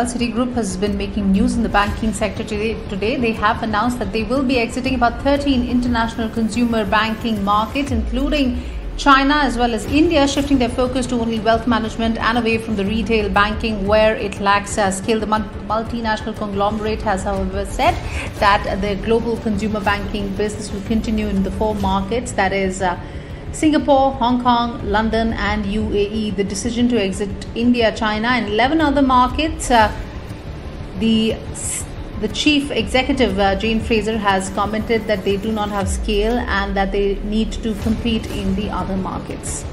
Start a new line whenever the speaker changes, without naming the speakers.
Citigroup has been making news in the banking sector today. Today, they have announced that they will be exiting about 13 international consumer banking markets, including China as well as India, shifting their focus to only wealth management and away from the retail banking where it lacks uh, skill. The multinational conglomerate has, however, said that the global consumer banking business will continue in the four markets that is. Uh, Singapore, Hong Kong, London, and UAE. The decision to exit India, China, and 11 other markets. Uh, the the chief executive uh, Jane Fraser has commented that they do not have scale and that they need to compete in the other markets.